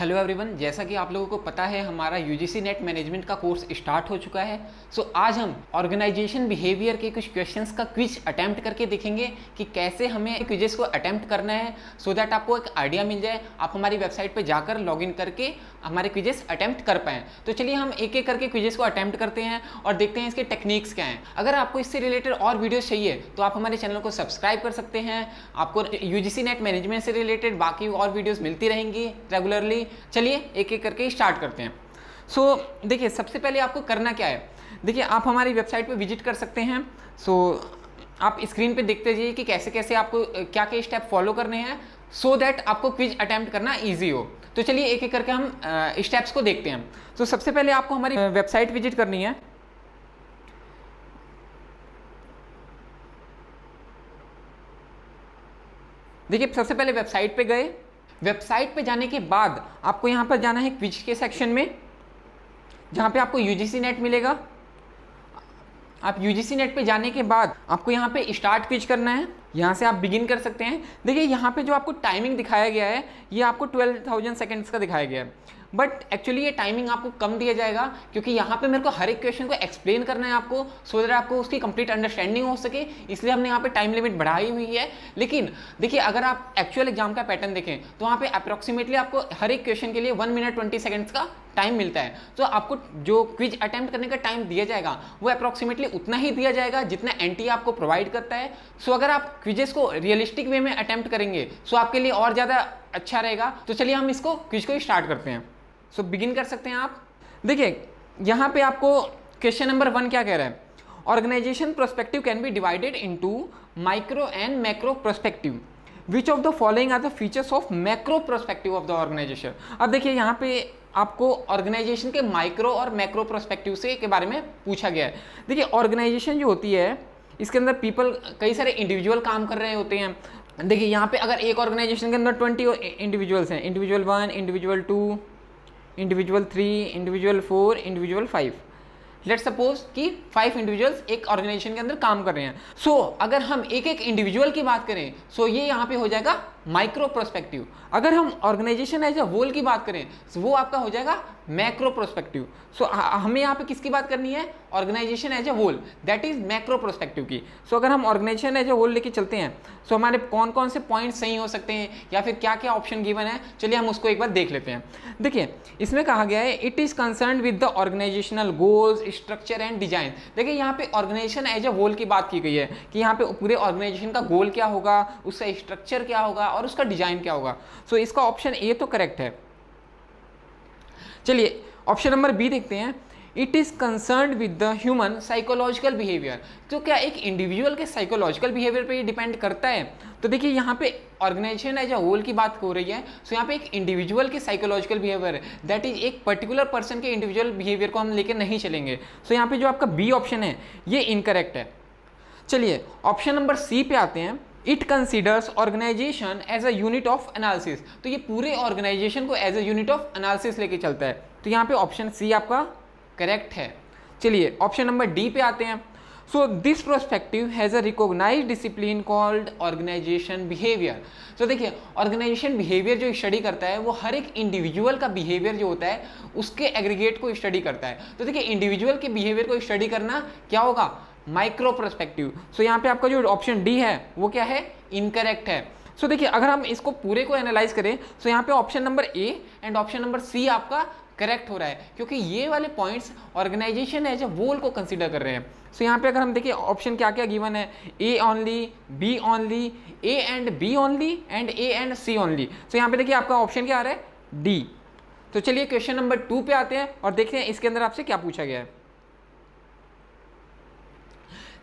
Hello everyone जैसा कि आप लोगों को पता है हमारा यूजीसी नेट मैनेजमेंट का कोर्स स्टार्ट हो चुका है। सो so, आज हम ऑर्गेनाइजेशन बिहेवियर के कुछ क्वेश्चंस का क्विज अटैम्प्ट करके देखेंगे कि कैसे हमें क्विजेस को अटैम्प्ट करना है सो so दैट आपको एक आइडिया मिल जाए आप हमारी वेबसाइट पर जाकर लॉगिन करके हमारे क्विजेस अटैम्प्ट कर पाएँ। तो चलिए हम एक एक करके क्विजेस को अटैम्प्ट करते हैं और देखते हैं इसके टेक्निक्स क्या हैं। अगर आपको इससे रिलेटेड और वीडियोज़ चाहिए तो आप हमारे चैनल को सब्सक्राइब कर सकते हैं। आपको यूजीसी नेट मैनेजमेंट से रिलेटेड बाकी और वीडियोज़ मिलती रहेंगी रेगुलरली चलिए एक एक करके स्टार्ट करते हैं। सो so, देखिए सबसे पहले आपको करना क्या है? देखिए आप हमारी वेबसाइट पे विज़िट कर सकते हैं। सो so, आप स्क्रीन पे देखते जाइए कि कैसे कैसे आपको क्या क्या स्टेप फॉलो करने हैं सो so दैट आपको क्विज अटैम्प्ट करना ईजी हो। तो चलिए एक एक करके हम स्टेप्स को देखते हैं। तो so, सबसे पहले आपको हमारी वेबसाइट विज़िट करनी है। देखिए सबसे पहले वेबसाइट पे गए। वेबसाइट पे जाने के बाद आपको यहाँ पर जाना है क्विज के सेक्शन में जहाँ पे आपको यूजीसी नेट मिलेगा। आप यूजीसी नेट पे जाने के बाद आपको यहाँ पे स्टार्ट क्विज करना है। यहाँ से आप बिगिन कर सकते हैं। देखिए यहाँ पे जो आपको टाइमिंग दिखाया गया है ये आपको 12,000 सेकेंड्स का दिखाया गया है। बट एक्चुअली ये टाइमिंग आपको कम दिया जाएगा, क्योंकि यहाँ पे मेरे को हर एक क्वेश्चन को एक्सप्लेन करना है आपको सो दैट आपको उसकी कंप्लीट अंडरस्टैंडिंग हो सके। इसलिए हमने यहाँ पे टाइम लिमिट बढ़ाई हुई है। लेकिन, देखिए, अगर आप एक्चुअल एग्ज़ाम का पैटर्न देखें तो वहाँ पे अप्रोक्सीमेटली आपको हर एक क्वेश्चन के लिए वन मिनट ट्वेंटी सेकेंड्स का टाइम मिलता है। तो आपको जो क्विज अटैम्प्ट करने का टाइम दिया जाएगा, वो अप्रोक्सीमेटली उतना ही दिया जाएगा जितना एन आपको प्रोवाइड करता है। सो अगर आप क्विजेस को रियलिस्टिक वे में अटैम्प्ट करेंगे सो आपके लिए और ज़्यादा अच्छा रहेगा। तो चलिए हम इसको क्विज को स्टार्ट करते हैं। सो बिगिन कर सकते हैं आप। देखिए, यहाँ पे आपको क्वेश्चन नंबर वन क्या कह रहा है? Organisation prospective can be divided into micro and macro prospective which of the following are the features of macro prospective of the organisation अब देखिए, यहाँ पे आपको ऑर्गेनाइजेशन के माइक्रो और मैक्रो प्रोस्पेक्टिव से के बारे में पूछा गया है। देखिए ऑर्गेनाइजेशन जो होती है, इसके अंदर पीपल कई सारे इंडिविजुअल काम कर रहे होते हैं। देखिए, यहाँ पे अगर एक ऑर्गेनाइजेशन के अंदर ट्वेंटी इंडिविजुअल्स हैं individual one individual two individual three individual four individual five let suppose कि फाइव इंडिविजुअल्स एक ऑर्गेनाइजेशन के अंदर काम कर रहे हैं। सो so, अगर हम एक एक इंडिविजुअल की बात करें सो so ये यहाँ पे हो जाएगा माइक्रो प्रोस्पेक्टिव अगर हम ऑर्गेनाइजेशन एज अ होल की बात करें तो वो आपका हो जाएगा मैक्रो प्रोस्पेक्टिव सो हमें यहाँ पे किसकी बात करनी है? Organisation as a whole that is macro prospective की. सो so, अगर हम ऑर्गेनाइजेशन एज ए होल लेके चलते हैं सो so, हमारे कौन कौन से पॉइंट सही हो सकते हैं या फिर क्या क्या ऑप्शन गिवन है? चलिए हम उसको एक बार देख लेते हैं. देखिए इसमें कहा गया है it is concern with the organisational goals structure and design देखिए यहाँ पे ऑर्गेनाइजेशन एज अ होल की बात की गई है कि यहाँ पे पूरे ऑर्गेनाइजेशन का गोल क्या होगा उसका स्ट्रक्चर क्या होगा और उसका डिज़ाइन क्या होगा. सो so, इसका ऑप्शन ए तो करेक्ट है. चलिए ऑप्शन नंबर बी देखते हैं। It is concern with the human psychological behaviour तो क्या एक इंडिविजुअल के साइकोलॉजिकल बिहेवियर पे ये डिपेंड करता है? तो देखिए, यहाँ पे ऑर्गेनाइजेशन एज अ होल की बात हो रही है सो यहाँ पे एक इंडिविजुअल के साइकोलॉजिकल बिहेवियर दैट इज़ एक पर्टिकुलर पर्सन के इंडिविजुअल बिहेवियर को हम लेकर नहीं चलेंगे। सो यहाँ पे जो आपका बी ऑप्शन है, ये इनकरेक्ट है। चलिए ऑप्शन नंबर सी पे आते हैं। It considers organisation as a unit of analysis तो ये पूरे ऑर्गेनाइजेशन को as a unit of analysis लेके चलता है। तो यहाँ पे ऑप्शन सी आपका करेक्ट है। चलिए ऑप्शन नंबर डी पे आते हैं। So this prospective has a recognise discipline called organisation behaviour तो देखिए ऑर्गेनाइजेशन बिहेवियर जो स्टडी करता है, वो हर एक इंडिविजुअल का बिहेवियर जो होता है, उसके एग्रीगेट को स्टडी करता है। तो देखिए इंडिविजुअल के बिहेवियर को स्टडी करना क्या होगा? माइक्रो प्रोस्पेक्टिव सो यहाँ पे आपका जो ऑप्शन डी है वो क्या है? इनकरेक्ट है. सो so, देखिए अगर हम इसको पूरे को एनालाइज करें तो यहाँ पे option number A and option number C आपका करेक्ट हो रहा है क्योंकि ये वाले points organisation as a whole को कंसिडर कर रहे हैं. सो so, यहाँ पे अगर हम देखिए ऑप्शन क्या क्या गिवन है? A only B only A and B only and A and C only so यहाँ पे देखिए आपका ऑप्शन क्या आ रहा है? डी तो चलिए क्वेश्चन नंबर टू पे आते हैं और देखते हैं इसके अंदर आपसे क्या पूछा गया है.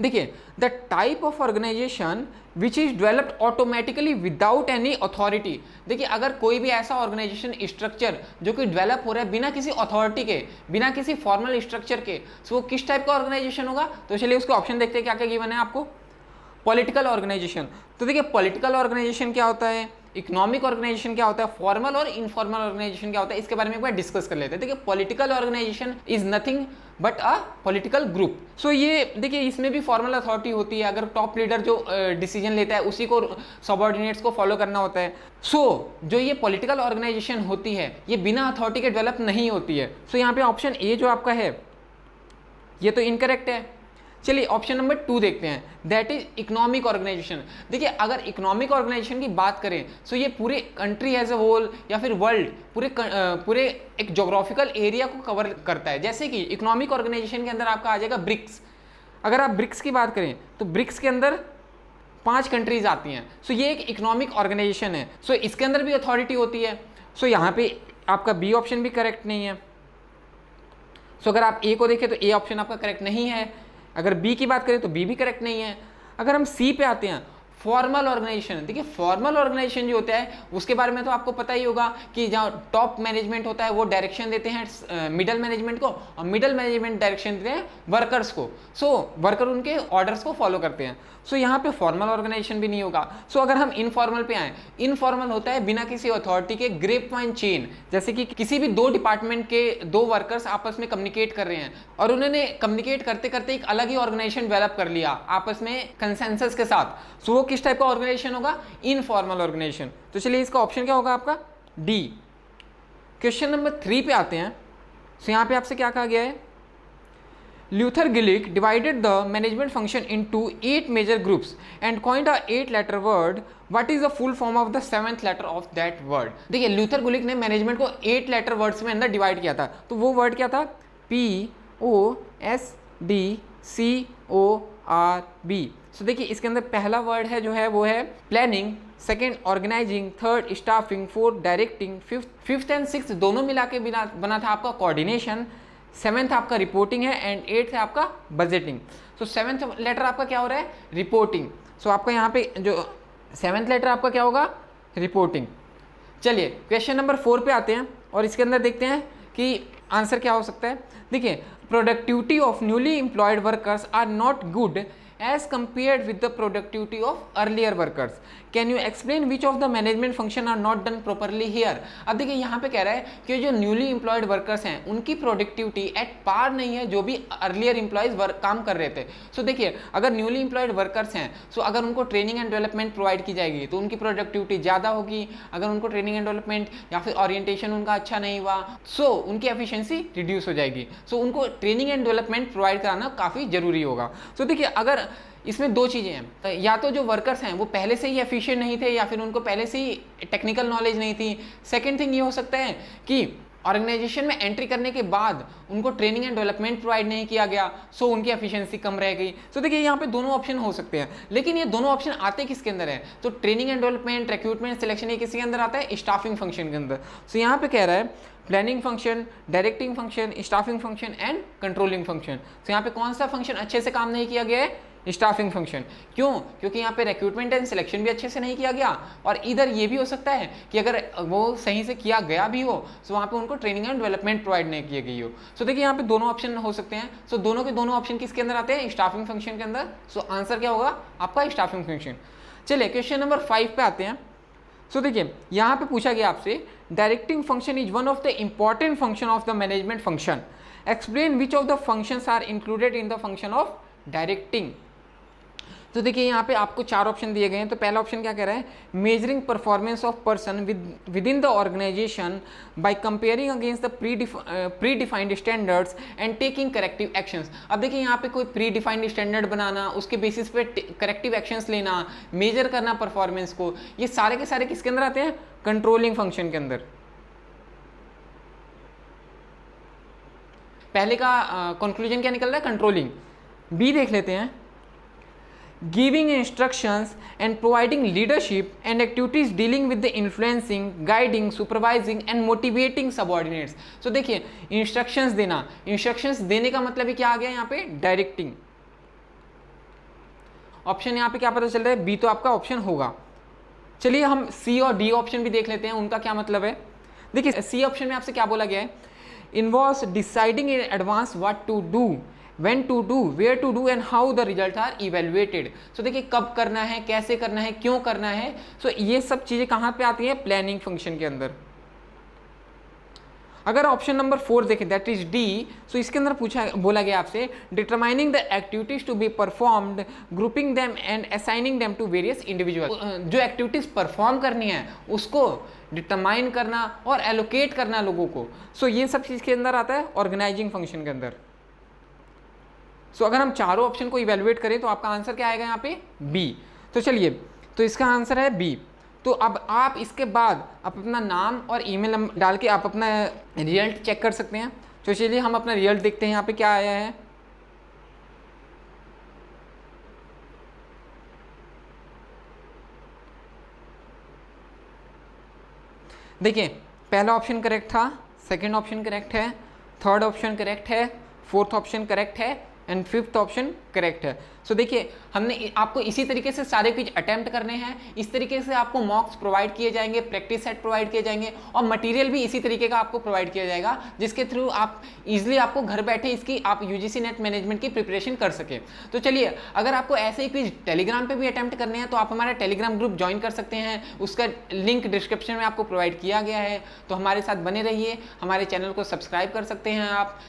देखिए the type of organisation which is developed automatically without any authority देखिए, अगर कोई भी ऐसा ऑर्गेनाइजेशन स्ट्रक्चर जो कि डेवलप हो रहा है बिना किसी अथॉरिटी के, बिना किसी फॉर्मल स्ट्रक्चर के तो वो किस टाइप का ऑर्गेनाइजेशन होगा? तो चलिए उसके ऑप्शन देखते हैं क्या क्या गिवन है आपको। पॉलिटिकल ऑर्गेनाइजेशन तो देखिए पॉलिटिकल ऑर्गेनाइजेशन क्या होता है? इकोनॉमिक ऑर्गेनाइजेशन क्या होता है? फॉर्मल और इनफॉर्मल ऑर्गेनाइजेशन क्या होता है? इसके बारे में एक बार डिस्कस कर लेते हैं। देखिए political organisation is nothing but a political group. So ये देखिए इसमें भी फॉर्मल अथॉरिटी होती है। अगर टॉप लीडर जो डिसीज़न uh, लेता है उसी को सबॉर्डिनेट्स को फॉलो करना होता है। सो so, जो ये पॉलिटिकल ऑर्गेनाइजेशन होती है ये बिना अथॉरिटी के डेवलप नहीं होती है। सो so, यहाँ पे ऑप्शन ए जो आपका है ये तो इनकरेक्ट है। चलिए ऑप्शन नंबर टू देखते हैं. दैट इज़ इकोनॉमिक ऑर्गेनाइजेशन देखिए, अगर इकोनॉमिक ऑर्गेनाइजेशन की बात करें तो ये पूरे कंट्री एज ए होल या फिर वर्ल्ड पूरे पूरे एक जोग्राफिकल एरिया को कवर करता है. जैसे कि इकोनॉमिक ऑर्गेनाइजेशन के अंदर आपका आ जाएगा ब्रिक्स अगर आप ब्रिक्स की बात करें तो ब्रिक्स के अंदर पाँच कंट्रीज़ आती हैं. सो so, ये एक इकोनॉमिक ऑर्गेनाइजेशन है. सो so, इसके अंदर भी अथॉरिटी होती है. सो so, यहाँ पे आपका बी ऑप्शन भी करेक्ट नहीं है. सो so, अगर आप ए को देखें तो ए ऑप्शन आपका करेक्ट नहीं है. अगर बी की बात करें तो बी भी करेक्ट नहीं है। अगर हम सी पे आते हैं फॉर्मल ऑर्गेनाइजेशन देखिए फॉर्मल ऑर्गेनाइजेशन जो होता है उसके बारे में तो आपको पता ही होगा कि जहाँ टॉप मैनेजमेंट होता है वो डायरेक्शन देते हैं मिडल मैनेजमेंट को और मिडल मैनेजमेंट डायरेक्शन देते हैं वर्कर्स को। सो so, वर्कर उनके ऑर्डर्स को फॉलो करते हैं। सो so, यहाँ पे फॉर्मल ऑर्गेनाइजेशन भी नहीं होगा। सो so, अगर हम इनफॉर्मल पे आए इनफॉर्मल होता है बिना किसी अथॉरिटी के ग्रेप वाइन चेन जैसे कि किसी भी दो डिपार्टमेंट के दो वर्कर्स आपस में कम्युनिकेट कर रहे हैं और उन्होंने कम्युनिकेट करते करते एक अलग ही ऑर्गेनाइजेशन डेवलप कर लिया आपस में कंसेंसस के साथ। सो so, वो किस टाइप का ऑर्गेनाइजेशन होगा? इनफॉर्मल ऑर्गेनाइजेशन तो चलिए इसका ऑप्शन क्या होगा आपका? डी क्वेश्चन नंबर थ्री पे आते हैं। सो यहाँ पे आपसे क्या कहा गया है? Luther Gulick divided the management function into eight major groups and coined a eight letter word what is the full form of the seventh letter of that word देखिए ल्यूथर गुलिक ने मैनेजमेंट को eight letter words में अंदर divide किया था। तो वो word क्या था? P O S D C O R B so देखिए इसके अंदर पहला वर्ड है जो है वो है planning second organising third staffing fourth directing fifth fifth and six दोनों मिला के बिना बना था आपका कोऑर्डिनेशन सेवेंथ आपका रिपोर्टिंग है एंड एट्थ है आपका बजटिंग सो सेवेंथ लेटर आपका क्या हो रहा है? रिपोर्टिंग सो so, आपका यहाँ पे जो सेवेंथ लेटर आपका क्या होगा? रिपोर्टिंग चलिए क्वेश्चन नंबर फोर पे आते हैं और इसके अंदर देखते हैं कि आंसर क्या हो सकता है? देखिए productivity of newly employed workers are not good as compared with the productivity of earlier workers. Can you explain which of the management function are not done properly here? अब देखिए यहाँ पे कह रहा है कि जो न्यूली एम्प्लॉयड वर्कर्स हैं उनकी प्रोडक्टिविटी एट पार नहीं है जो भी अर्लियर एम्प्लॉयज़ वर्क काम कर रहे थे। सो so, देखिए अगर न्यूली एम्प्लॉयड वर्कर्स हैं सो so अगर उनको ट्रेनिंग एंड डेवलपमेंट प्रोवाइड की जाएगी तो उनकी प्रोडक्टिविटी ज़्यादा होगी। अगर उनको ट्रेनिंग एंड डेवलपमेंट या फिर ओरिएंटेशन उनका अच्छा नहीं हुआ सो so, उनकी एफिशिएंसी रिड्यूस हो जाएगी। सो so, उनको ट्रेनिंग एंड डेवलपमेंट प्रोवाइड कराना काफ़ी ज़रूरी होगा। सो so, देखिए अगर इसमें दो चीज़ें हैं। तो या तो जो वर्कर्स हैं, वो पहले से ही एफिशिएंट नहीं थे या फिर उनको पहले से ही टेक्निकल नॉलेज नहीं थी। सेकेंड थिंग ये हो सकता है कि ऑर्गेनाइजेशन में एंट्री करने के बाद उनको ट्रेनिंग एंड डेवलपमेंट प्रोवाइड नहीं किया गया सो उनकी एफिशिएंसी कम रह गई। सो देखिए, यहाँ पे दोनों ऑप्शन हो सकते हैं। लेकिन ये दोनों ऑप्शन आते किसके अंदर है? तो training and development recruitment selection ये किसके अंदर आता है? स्टाफिंग फ़ंक्शन के अंदर। सो यहाँ पे कह रहा है planning function directing function staffing function and controlling function तो यहाँ पे कौन सा फ़ंक्शन अच्छे से काम नहीं किया गया है? स्टाफिंग फ़ंक्शन क्यों? क्योंकि यहाँ पे रिक्रूटमेंट एंड सिलेक्शन भी अच्छे से नहीं किया गया। और इधर ये भी हो सकता है कि अगर वो सही से किया गया भी हो तो वहाँ पे उनको ट्रेनिंग एंड डेवलपमेंट प्रोवाइड नहीं की गई हो। सो देखिए, यहाँ पे दोनों ऑप्शन हो सकते हैं। सो दोनों के दोनों ऑप्शन किसके अंदर आते हैं? स्टाफिंग फ़ंक्शन के अंदर। सो आंसर क्या होगा? आपका स्टाफिंग फ़ंक्शन चलिए क्वेश्चन नंबर फाइव पे आते हैं। सो देखिए, यहाँ पे पूछा गया आपसे directing function is one of the important function of the management function explain which of the functions are included in the function of directing तो देखिए यहाँ पे आपको चार ऑप्शन दिए गए हैं। तो पहला ऑप्शन क्या कह रहा है? Measuring performance of person with with in the organisation by comparing against the predefined standards and taking corrective actions अब देखिए यहाँ पे कोई प्री डिफाइंड स्टैंडर्ड बनाना उसके बेसिस पे करेक्टिव एक्शंस लेना मेजर करना परफॉर्मेंस को ये सारे के सारे किसके अंदर आते हैं? कंट्रोलिंग फ़ंक्शन के अंदर। पहले का कंक्लूजन uh, क्या निकल रहा है? कंट्रोलिंग बी देख लेते हैं। Giving instructions and providing leadership and activities dealing with the influencing guiding supervising and motivating subordinates so देखिए instructions देना instructions देने का मतलब ही क्या आ गया यहाँ पे directing ऑप्शन यहाँ पे क्या पता चल रहा है बी तो आपका ऑप्शन होगा चलिए हम सी और डी ऑप्शन भी देख लेते हैं उनका क्या मतलब है देखिए सी ऑप्शन में आपसे क्या बोला गया है involve deciding in advance what to do when to do where to do and how the result are evaluated so देखिए कब करना है कैसे करना है क्यों करना है? सो so, ये सब चीज़ें कहाँ पे आती हैं? प्लानिंग फ़ंक्शन के अंदर। अगर ऑप्शन नंबर फोर देखें दैट इज़ डी सो इसके अंदर पूछा बोला गया आपसे determining the activities to be performed grouping them and assigning them to various individual जो एक्टिविटीज़ परफॉर्म करनी है उसको डिटरमाइन करना और एलोकेट करना लोगों को। सो so, ये सब चीज़ के अंदर आता है ऑर्गेनाइजिंग फ़ंक्शन के अंदर। सो so, अगर हम चारों ऑप्शन को इवेलुएट करें तो आपका आंसर क्या आएगा यहाँ पे? बी तो चलिए तो इसका आंसर है बी तो अब आप इसके बाद आप अपना नाम और ईमेल डाल के आप अपना रिज़ल्ट चेक कर सकते हैं। तो चलिए हम अपना रिज़ल्ट देखते हैं यहाँ पे क्या आया है। देखिए पहला ऑप्शन करेक्ट था सेकंड ऑप्शन करेक्ट है थर्ड ऑप्शन करेक्ट है फोर्थ ऑप्शन करेक्ट है एंड फिफ्थ ऑप्शन करेक्ट है। सो so, देखिए हमने आपको इसी तरीके से सारे क्विज अटैम्प्ट करने हैं। इस तरीके से आपको मॉक्स प्रोवाइड किए जाएँगे प्रैक्टिस सेट प्रोवाइड किए जाएँगे और मटेरियल भी इसी तरीके का आपको प्रोवाइड किया जाएगा जिसके थ्रू आप इजिली आपको घर बैठे इसकी आप यूजीसी नेट मैनेजमेंट की प्रिपरेशन कर सके। तो चलिए अगर आपको ऐसे ही क्विज टेलीग्राम पर भी अटैम्प्ट करने हैं तो आप हमारा टेलीग्राम ग्रुप ज्वाइन कर सकते हैं। उसका लिंक डिस्क्रिप्शन में आपको प्रोवाइड किया गया है। तो हमारे साथ बने रहिए। हमारे चैनल को सब्सक्राइब कर सकते हैं आप।